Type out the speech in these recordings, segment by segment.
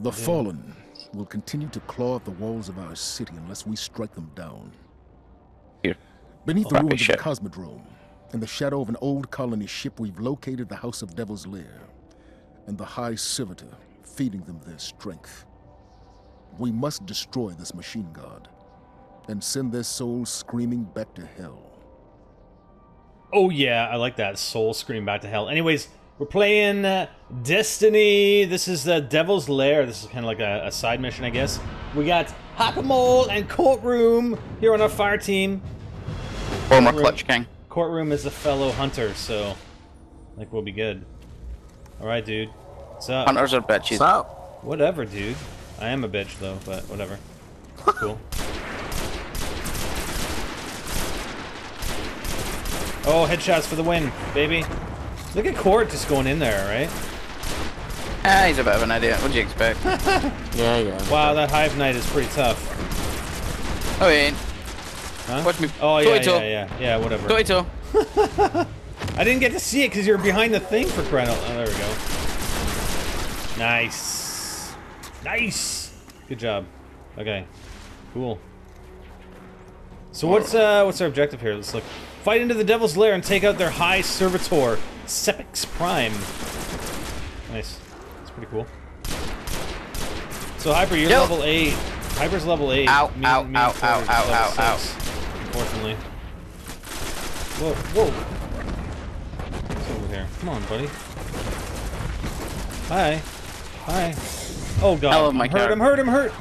The Fallen will continue to claw at the walls of our city unless we strike them down. Here. Beneath the ruins ship. of the Cosmodrome, in the shadow of an old colony ship, we've located the House of Devil's Lair and the High Servitor, feeding them their strength. We must destroy this machine god and send their souls screaming back to hell. Oh yeah, I like that soul scream back to hell. Anyways, we're playing uh, Destiny. This is the Devil's Lair. This is kind of like a, a side mission, I guess. We got Hakamole and Courtroom here on our fire team. Former Right. Clutch King. Courtroom is a fellow hunter, so I think we'll be good. All right, dude. What's up? Hunters are bitches. What's up? Whatever, dude. I am a bitch though, but whatever. Cool. Oh, headshots for the win, baby. Look at Court just going in there, right? Ah, he's a bit of an idiot. What'd you expect? Yeah, yeah. Wow, that Hive Knight is pretty tough. oh, he ain't. Huh? Watch me. Oh, yeah, yeah, yeah. Yeah, whatever. Toe-to-toe. I didn't get to see it because you're behind the thing for crying out Oh, there we go. Nice. Nice. Good job. Okay. Cool. So what's uh what's our objective here? Let's look. Fight into the Devil's Lair and take out their High Servitor, Sepiks Prime. Nice. That's pretty cool. So Hyper, you're Yo. level eight. Hyper's level eight. Ow, Me- ow, me ow, Porter's ow, ow, ow, Unfortunately. Whoa, whoa. What's over here? Come on, buddy. Hi. Hi. Oh god. I love my I'm hurt. I'm hurt, I'm hurt.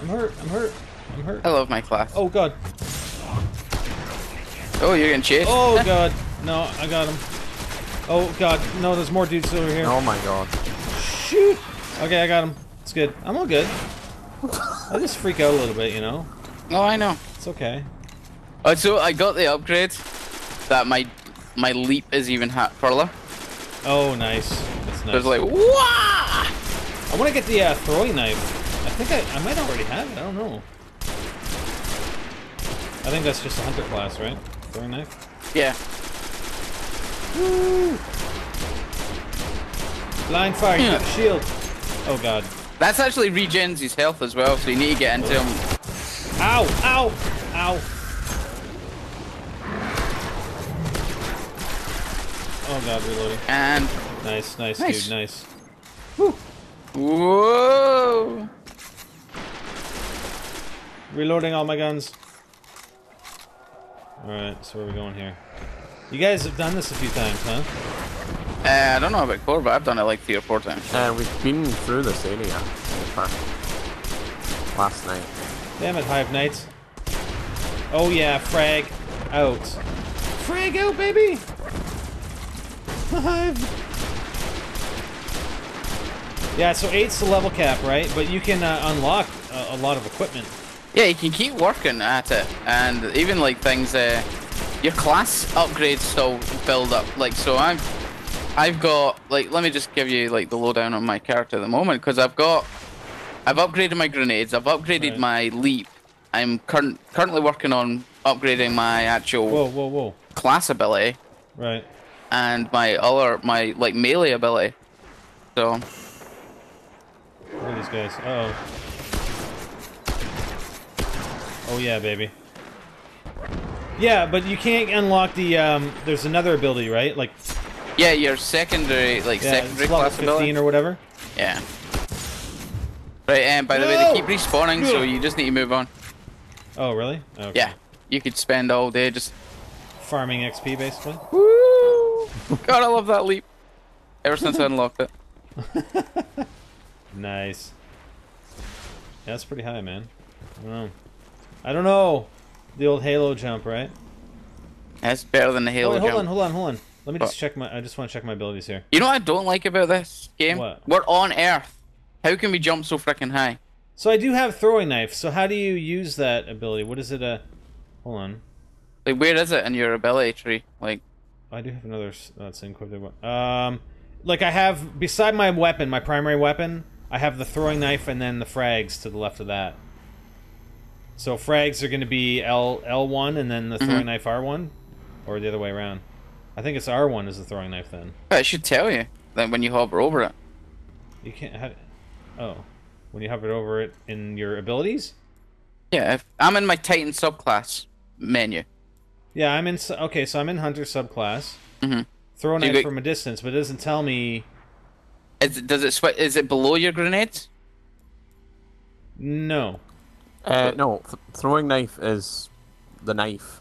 I'm hurt, I'm hurt. I'm hurt. I love my class. Oh god. Oh, you're getting chased. Oh god. No, I got him. Oh god. No, there's more dudes over here. Oh my god. Shoot. Okay, I got him. It's good. I'm all good. I just freak out a little bit, you know. Oh, I know. It's okay. Oh, so I got the upgrade that my my leap is even ha- further. Oh, nice. That's So nice. it's like, wah! I want to get the uh, throwing knife. I think I, I might already have it. I don't know. I think that's just a hunter class, right? Throwing knife. Yeah. Blind fire. You got a shield. Oh god. That's actually regens his health as well, so you need to get into him. Ow! Ow! Ow! Oh god, reloading. And Nice, nice, Nice. dude, nice. whoa! Reloading all my guns. Alright, so where are we going here? You guys have done this a few times, huh? Uh, I don't know about core, but I've done it like three or four times. Uh, we've been through this area last night. Damn it, Hive Knights. Oh yeah, frag out. Frag out, baby! Hive! Yeah, so eight's the level cap, right? But you can uh, unlock a, a lot of equipment. Yeah, you can keep working at it, and even like things, uh, your class upgrades still build up. Like, so I've, I've got like, let me just give you like the lowdown on my character at the moment, because I've got, I've upgraded my grenades, I've upgraded Right. my leap. I'm current currently working on upgrading my actual Whoa, whoa, whoa. class ability Right. and my other my like melee ability. So Look at these guys. Uh oh. Oh yeah, baby. Yeah, but you can't unlock the, um, there's another ability, right? Like, yeah, your secondary like yeah, secondary class 15 ability. or whatever. Yeah. Right, and by the way, they keep respawning, so you just need to move on. Oh, really? Okay. Yeah, you could spend all day just. Farming XP, basically. Woo! God, I love that leap. Ever since I unlocked it. Nice. Yeah, that's pretty high, man. I don't know. I don't know. The old Halo jump, right? That's better than the Oh, Halo wait, hold jump. on, hold on, hold on. Let me just What? check my. I just want to check my abilities here. You know what I don't like about this game? What? We're on Earth. How can we jump so freaking high? So I do have throwing knife. So how do you use that ability? What is it? Uh, hold on. Like, where is it in your ability tree? Like, I do have another. s- Uh, same equipped one. Um, like I have beside my weapon, my primary weapon, I have the throwing knife and then the frags to the left of that. So frags are going to be L L one and then the throwing knife R one, or the other way around. I think it's R one is the throwing knife then. it should tell you that when you hover over it. You can't have. Oh. when you hover over it in your abilities. Yeah, if, I'm in my Titan subclass menu. Yeah, I'm in. s- Okay, so I'm in Hunter subclass. Mm-hmm. Throw a knife get- from a distance, but it doesn't tell me. Is, does it Is it below your grenades? No. Uh, no, th- throwing knife is the knife.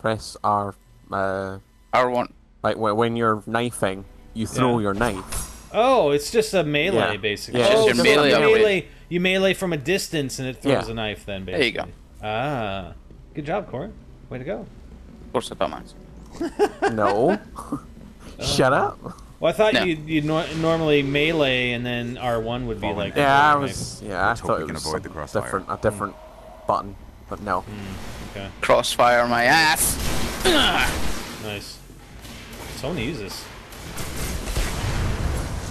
Press R. Uh, R1. like wh- when you're knifing, you throw Yeah. your knife. Oh, it's just a melee, Yeah. basically. Yeah, it's oh, just so your melee you melee. You melee from a distance, and it throws Yeah. a knife. Then There you go. Ah, good job, Corey. Way to go. Of course, I don't mind. No. Shut up. Well, I thought No. you you nor normally melee, and then R one would be Fallen. like. Yeah, I was. Yeah, I Let's hope thought we it can was avoid the some crossfire. different, a different hmm. button, but no. Hmm, okay, Crossfire my ass. nice. So I want to use this.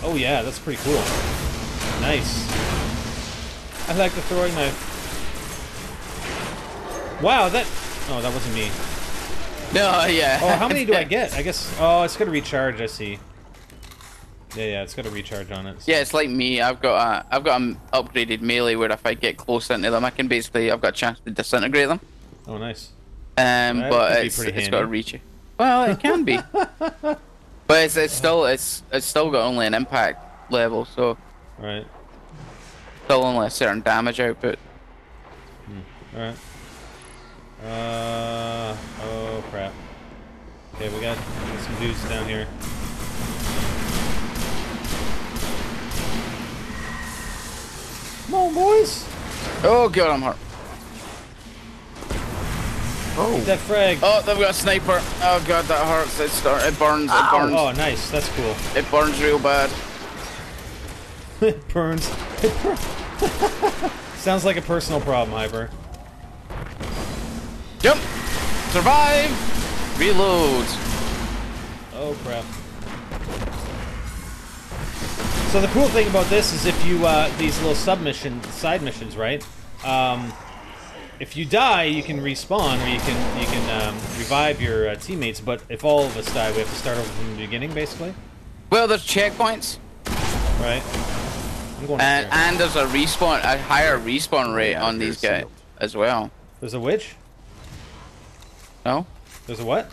Oh yeah, that's pretty cool. Nice. I like the throwing knife. Wow, that. Oh, that wasn't me. No, yeah. Oh, how many do I get? I guess. Oh, it's gonna recharge. I see. Yeah, yeah, it's got a recharge on it. so- Yeah, it's like me. I've got a, I've got an upgraded melee where if I get close into them, I can basically, I've got a chance to disintegrate them. Oh, nice. Um, That but it's, it's got a reach. Well, it can be, but it's, it's still it's it's still got only an impact level, so Right. still only a certain damage output. All right. Uh. Oh crap. Okay, we got some dudes down here. Come on, boys. Oh god, I'm hurt. Oh, That frag. Oh, they've got a sniper. Oh god, that hurts. It start, it burns. It Ow. burns. Oh, nice. That's cool. It burns real bad. it burns. It bur- Sounds like a personal problem, Hyper. Jump, survive, reload. Oh crap. So the cool thing about this is if you uh, these little submission side missions, right? Um, if you die, you can respawn, or you can you can um, revive your uh, teammates. But if all of us die, we have to start over from the beginning, basically, Well, there's checkpoints, right? I'm going. and and there's a respawn, a higher respawn rate Yeah, on these guys as well. There's a witch. No, There's a what?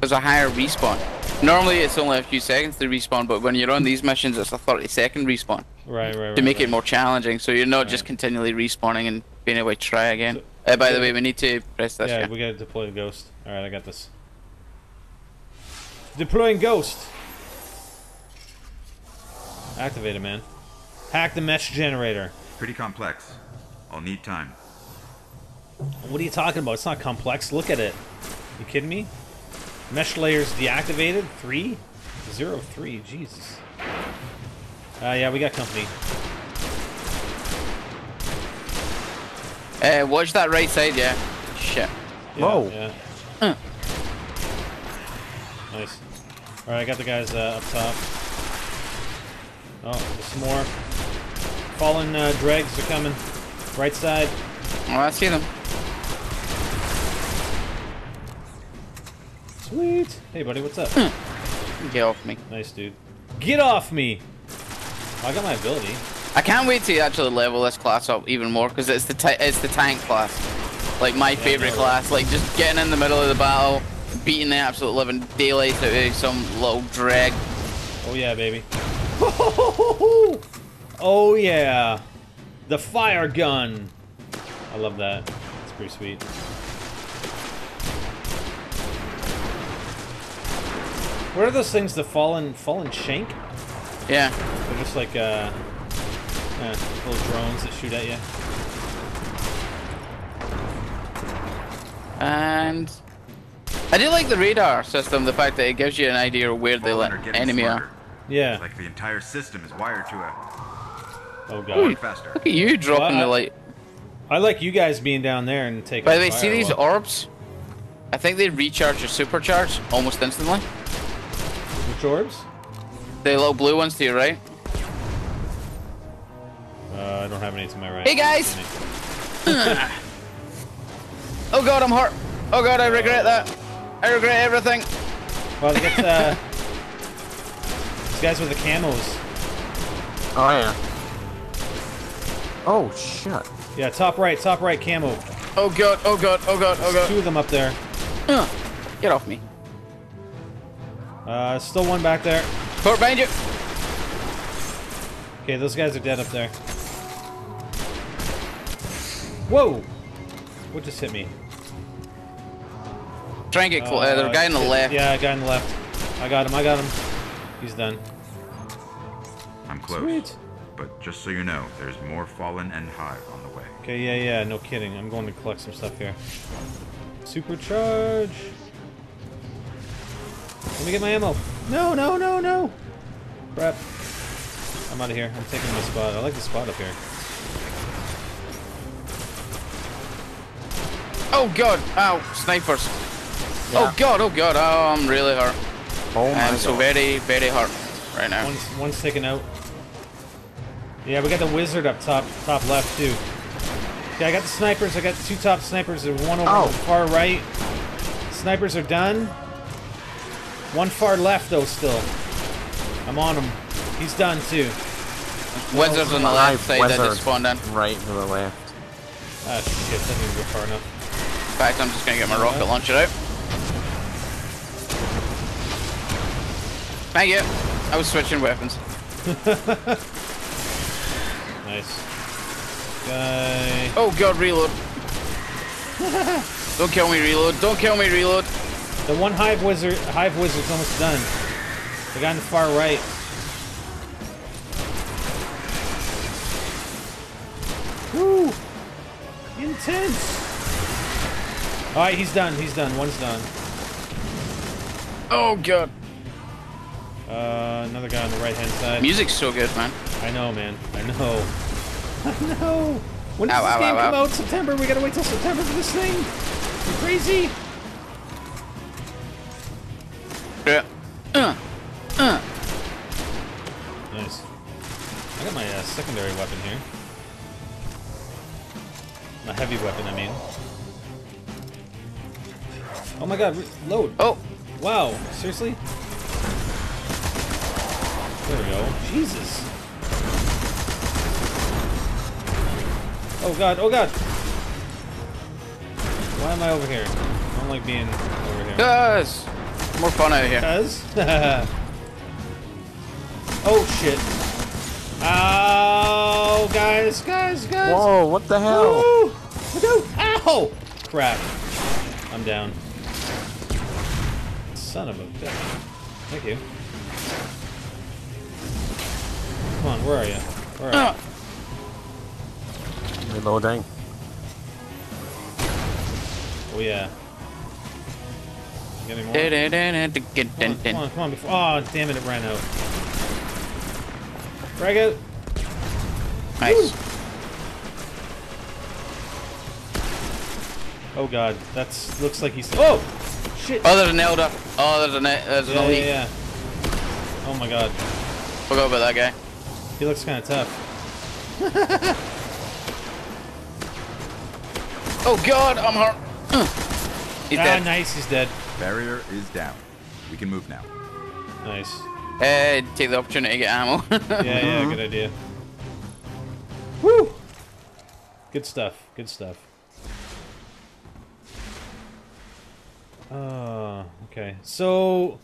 there's a higher respawn. Normally, it's only a few seconds to respawn, but when you're on these missions, it's a 30 second respawn Right, right, right. to make right. it more challenging. So you're not just continually respawning and being able to try again. uh, by the way, we need to press this. Yeah, Yeah, we gotta deploy the ghost. All right, I got this. Deploying ghost. Activate it, man. Hack the mesh generator. Pretty complex. I'll need time. What are you talking about? It's not complex. Look at it. You kidding me? Mesh layers deactivated. Three, zero, three. Jesus. Uh, yeah, we got company. Uh, watch that right side. Yeah. Shit. Yeah, Whoa. Yeah. Huh. Nice. All right, I got the guys uh, up top. Oh, there's some more. Fallen uh, dregs are coming. Right side. Oh, I see them. Sweet. Hey, buddy, what's up? Get off me. nice, dude. Get off me! I got my ability. I can't wait to actually level this class up even more because it's the it's the tank class, like my favorite no. class. Like just getting in the middle of the battle, beating the absolute living daylights out of some little drag. Oh yeah, baby. Oh yeah. The fire gun. I love that. It's pretty sweet. What are those things? The fallen fallen shank? Yeah. They're just like uh, uh little drones that shoot at you. And I do like the radar system. The fact that it gives you an idea of where the Fallen le- are getting enemy smarter. are. Yeah. It's like the entire system is wired to a Oh going god. faster. Look at you dropping Well, the light. I like you guys being down there and taking. By the way, see these orbs? I think they recharge your supercharge almost instantly. Which orbs? The little blue ones to your right. Uh, I don't have any to my right. Hey, guys! Oh god, I'm hurt. Oh god, I regret that. I regret everything. Well, they get uh, these guys with the camos. oh yeah. Oh shit. Yeah, top right, top right camo. Oh god, oh god, oh god, oh god. Two of them up there. Ugh. Get off me. Uh, still one back there. Port behind you. Okay, those guys are dead up there. Whoa! What just hit me? Try and get close. Uh, there's a guy on the shit. left. Yeah, guy on the left. I got him, I got him. He's done. I'm close. Sweet. But just so you know, there's more Fallen and Hive on the way. Okay, yeah, yeah, no kidding. I'm going to collect some stuff here. Supercharge! Let me get my ammo. No, no, no, no! Crap. I'm out of here. I'm taking my spot. I like the spot up here. Oh god, ow, snipers. Yeah. Oh god, oh god, oh, I'm really hurt. Oh my I'm so very, very hurt right now. One's, one's taken out. Yeah, we got the wizard up top, top left too. Okay, I got the snipers. I got two top snipers. There's one over Oh. on the far right. Snipers are done. One far left though, still. I'm on him. He's done too. Wizards on the left side that wizard just spawned in. Right to the left. Ah shit, that didn't go far enough. In fact, I'm just gonna get my rocket launcher out. Thank you. I was switching weapons. Nice. Guy. Oh god, reload. Don't kill me, reload. Don't kill me, reload. The one hive wizard, hive wizard's almost done. The guy in the far right. Woo! Intense. All right, he's done. He's done. One's done. Oh god. Uh, another guy on the right hand side. Music's so good, man. I know, man. I know. I know. When does Ow, this ow, game ow, come out? September. We gotta wait till September for this thing. You crazy? My heavy weapon, I mean. Oh my god, load. Oh, Wow, seriously? There we go. Jesus. Oh god, oh god! Why am I over here? I don't like being over here. guys. More fun out here. Cuz? oh shit. Ah. Ow, guys, guys, guys! Whoa, what the hell? Woo! Ow! Crap. I'm down. Son of a bitch. Thank you. Come on, where are you? Where are Uh, you? Reloading. Oh yeah. You got any more? Come on, come on, come on, before- Oh, damn it, it ran out. Frag out! Nice. Oh god, that's looks like he's. Oh! Shit! Oh, there's an elder. Oh, there's an there's an yeah, elite. yeah, yeah. Oh my god. Forgot about that guy. He looks kind of tough. Oh god, I'm hurt. He's ah, dead. nice, he's dead. Barrier is down. We can move now. Nice. Uh, take the opportunity to get ammo. Yeah, yeah, good idea. Woo! Good stuff, good stuff. Uh, okay. So,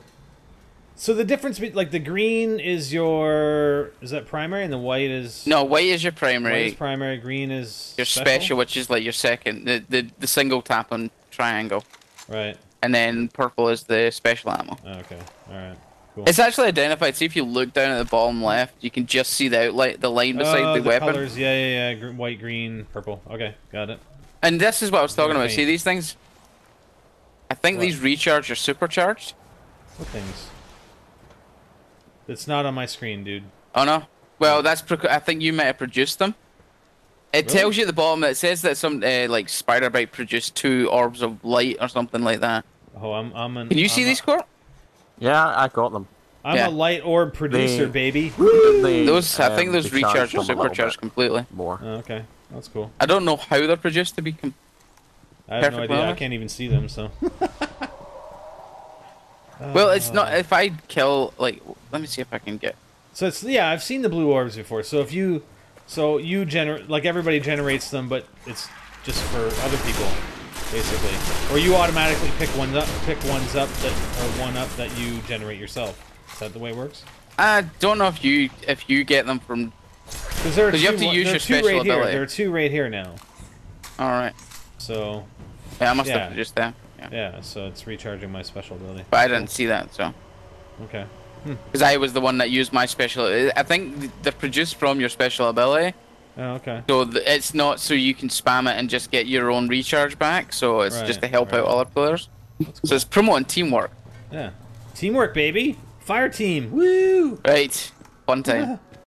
so the difference between like the green is your is that primary and the white is no, white is your primary. white is primary, green is your special, which is like your second, the, the the single tap on triangle, Right. and then purple is the special ammo. Okay. All right. Cool. It's actually identified. See if you look down at the bottom left, you can just see the outline, the line beside Oh, the, weapon. colors. Yeah, yeah, yeah. White, green, purple. Okay, got it. And this is what I was talking about. See these things? I think What? these recharge are supercharged. What things? It's not on my screen, dude. Oh no. Well, that's. I think you might have produced them. It Really? tells you at the bottom. It says that some uh, like spider bite produced two orbs of light or something like that. Oh, I'm I'm an. Can you I'm see a- these, Court? Yeah, I got them. I'm Yeah. a light orb producer, They- baby. They, Those. I think um, those they recharge are them a little supercharged completely. More. Oh, okay, that's cool. I don't know how they're produced to be. Com- I have no Perfect idea. I can't even see them, so. well, it's Uh, not. If I kill, like, let me see if I can get. So it's yeah, I've seen the blue orbs before. So if you, So you generate, like everybody generates them, but it's just for other people, basically. Or you automatically pick ones up, pick ones up that or one up that you generate yourself. Is that the way it works? I don't know if you if you get them from. Because there are 'Cause you have two- to use your two special right here. ability. There are two right here now. All right. So Yeah, I must Yeah. have just there. Yeah. yeah, so it's recharging my special ability. But I didn't see that, so. Okay. Hmm. Because I was the one that used my special. I think they're produced from your special ability, Oh, okay. so th- it's not so you can spam it and just get your own recharge back. So it's just to Right, help out other players. That's So it's promoting teamwork, Yeah. Teamwork, baby. Fire team. Woo! right? Fun time.